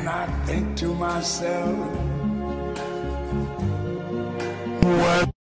And I think to myself,